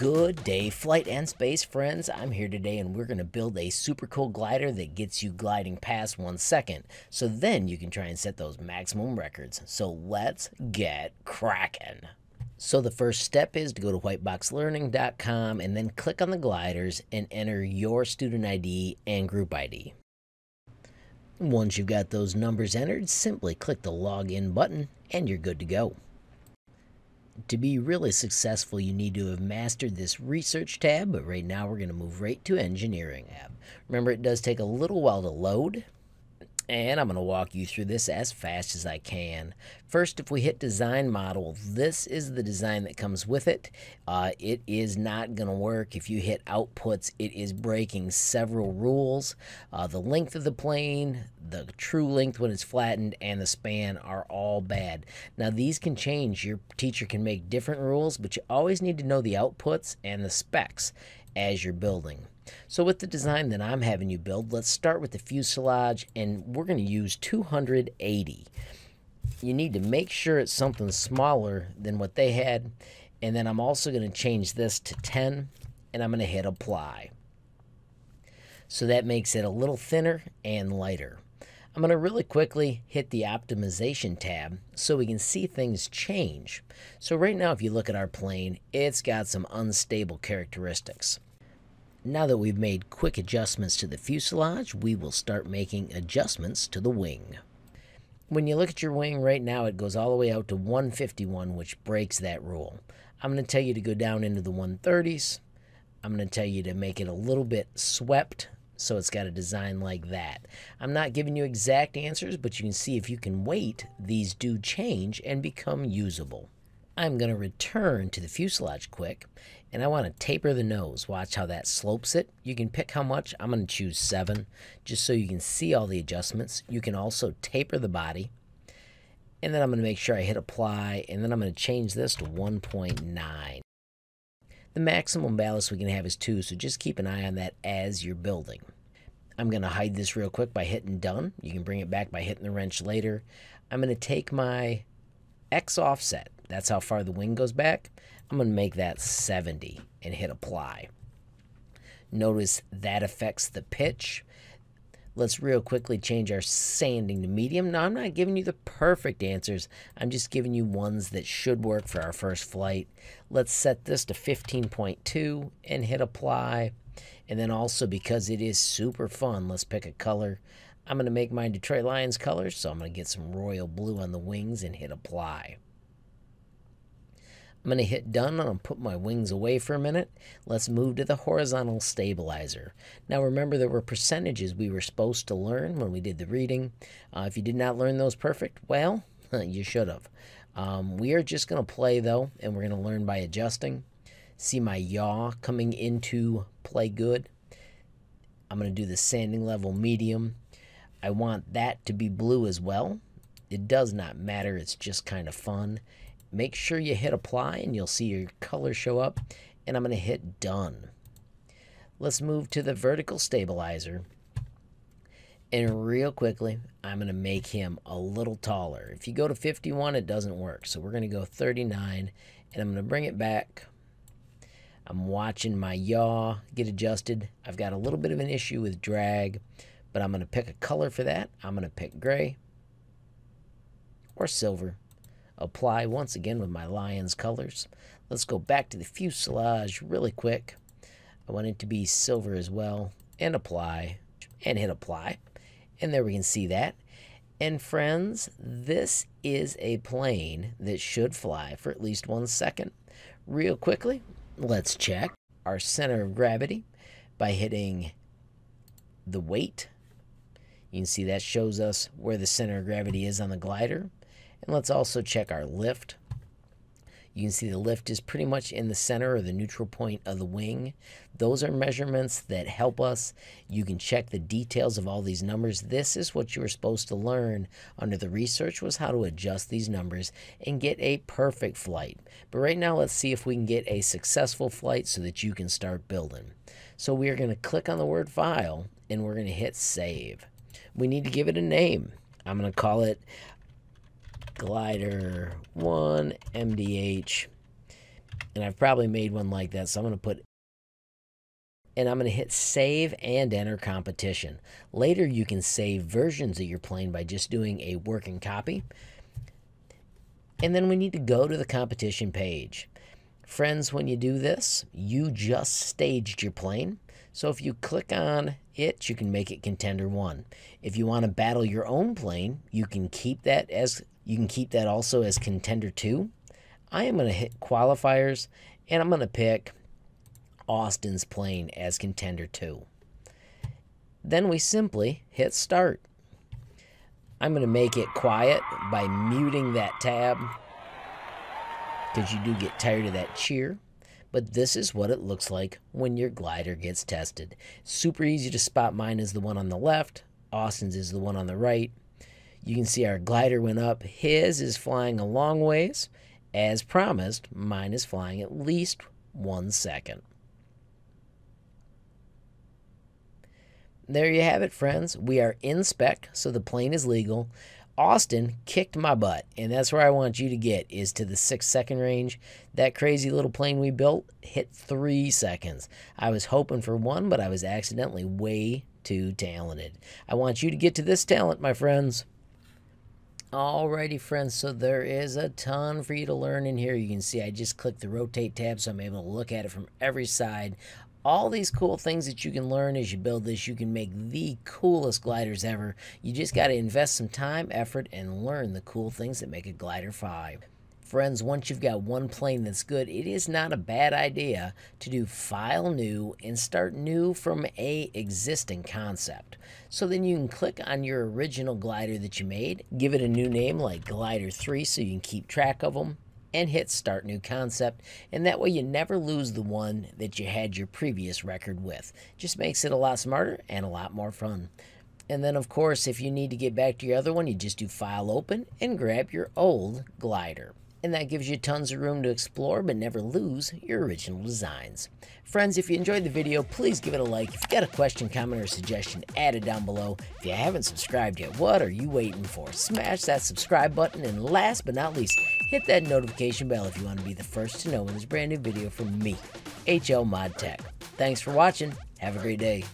Good day, flight and space friends. I'm here today and we're going to build a super cool glider that gets you gliding past one second. So then you can try and set those maximum records. So let's get cracking. So the first step is to go to whiteboxlearning.com and then click on the gliders and enter your student ID and group ID. Once you've got those numbers entered, simply click the login button and you're good to go. To be really successful, you need to have mastered this research tab, but right now we're going to move right to engineering tab. Remember, it does take a little while to load, and I'm going to walk you through this as fast as I can. First, if we hit design model, this is the design that comes with it. Uh, it is not going to work. If you hit outputs, it is breaking several rules. Uh, the length of the plane, the true length when it's flattened, and the span are all bad. Now, these can change. Your teacher can make different rules, but you always need to know the outputs and the specs as you're building. So with the design that I'm having you build, let's start with the fuselage and we're going to use 280. You need to make sure it's something smaller than what they had. And then I'm also going to change this to 10 and I'm going to hit apply. So that makes it a little thinner and lighter. I'm going to really quickly hit the optimization tab so we can see things change. So right now if you look at our plane, it's got some unstable characteristics. Now that we've made quick adjustments to the fuselage, we will start making adjustments to the wing. When you look at your wing right now, it goes all the way out to 151, which breaks that rule. I'm going to tell you to go down into the 130s. I'm going to tell you to make it a little bit swept so it's got a design like that. I'm not giving you exact answers, but you can see if you can wait, these do change and become usable. I'm going to return to the fuselage quick and I want to taper the nose. Watch how that slopes it. You can pick how much. I'm going to choose 7 just so you can see all the adjustments. You can also taper the body. And then I'm going to make sure I hit apply and then I'm going to change this to 1.9. The maximum ballast we can have is 2, so just keep an eye on that as you're building. I'm going to hide this real quick by hitting done. You can bring it back by hitting the wrench later. I'm going to take my X offset. That's how far the wing goes back. I'm going to make that 70 and hit apply. Notice that affects the pitch. Let's real quickly change our sanding to medium. Now, I'm not giving you the perfect answers. I'm just giving you ones that should work for our first flight. Let's set this to 15.2 and hit apply. And then also because it is super fun, let's pick a color. I'm going to make mine Detroit Lions colors, so I'm going to get some royal blue on the wings and hit apply. I'm going to hit done and I'll put my wings away for a minute. Let's move to the horizontal stabilizer. Now remember there were percentages we were supposed to learn when we did the reading. Uh, if you did not learn those perfect, well, you should have. Um, we are just going to play though, and we're going to learn by adjusting. See my yaw coming into play good. I'm going to do the sanding level medium. I want that to be blue as well. It does not matter, it's just kind of fun. Make sure you hit apply and you'll see your color show up. And I'm going to hit done. Let's move to the vertical stabilizer. And real quickly, I'm going to make him a little taller. If you go to 51, it doesn't work. So we're going to go 39 and I'm going to bring it back. I'm watching my yaw get adjusted. I've got a little bit of an issue with drag, but I'm going to pick a color for that. I'm going to pick gray or silver apply once again with my Lions colors. Let's go back to the fuselage really quick. I want it to be silver as well and apply and hit apply. And there we can see that. And friends, this is a plane that should fly for at least one second. Real quickly, let's check our center of gravity by hitting the weight. You can see that shows us where the center of gravity is on the glider. And let's also check our lift. You can see the lift is pretty much in the center or the neutral point of the wing. Those are measurements that help us. You can check the details of all these numbers. This is what you were supposed to learn under the research was how to adjust these numbers and get a perfect flight. But right now, let's see if we can get a successful flight so that you can start building. So we are going to click on the word file and we're going to hit save. We need to give it a name. I'm going to call it glider 1 MDH And I've probably made one like that, so I'm going to put and I'm going to hit save and enter competition. Later, you can save versions of your plane by just doing a working copy. And then we need to go to the competition page. Friends, when you do this, you just staged your plane. So if you click on it, you can make it contender 1. If you want to battle your own plane, you can keep that as you can keep that also as contender 2. I am going to hit qualifiers and I'm going to pick Austin's plane as contender 2. Then we simply hit start. I'm going to make it quiet by muting that tab because you do get tired of that cheer. But this is what it looks like when your glider gets tested. Super easy to spot. Mine is the one on the left. Austin's is the one on the right. You can see our glider went up. His is flying a long ways. As promised, mine is flying at least one second. There you have it, friends. We are in spec, so the plane is legal. Austin kicked my butt, and that's where I want you to get is to the six second range. That crazy little plane we built hit three seconds. I was hoping for one, but I was accidentally way too talented. I want you to get to this talent, my friends. Alrighty, friends, so there is a ton for you to learn in here. You can see I just clicked the rotate tab, so I'm able to look at it from every side all these cool things that you can learn as you build this. You can make the coolest gliders ever. You just got to invest some time, effort, and learn the cool things that make a glider fly. Friends, once you've got one plane that's good, it is not a bad idea to do file new and start new from a existing concept. So then you can click on your original glider that you made, give it a new name like Glider 3 so you can keep track of them, and hit start new concept. And that way you never lose the one that you had your previous record with. Just makes it a lot smarter and a lot more fun. And then of course if you need to get back to your other one you just do file open and grab your old glider and that gives you tons of room to explore but never lose your original designs. Friends, if you enjoyed the video, please give it a like. If you've got a question, comment, or suggestion, add it down below. If you haven't subscribed yet, what are you waiting for? Smash that subscribe button, and last but not least, hit that notification bell if you want to be the first to know when there's a brand new video from me, HL Mod Tech. Thanks for watching. Have a great day.